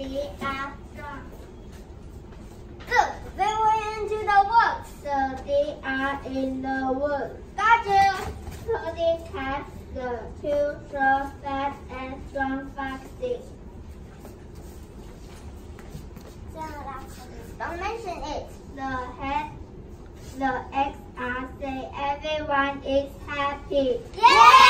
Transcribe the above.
they are strong. Good. They went into the woods, so they are in the woods. Gotcha. So they catch the two strong, fat, and strong foxes. Don't mention it. The head, the eggs are say everyone is happy. Yay!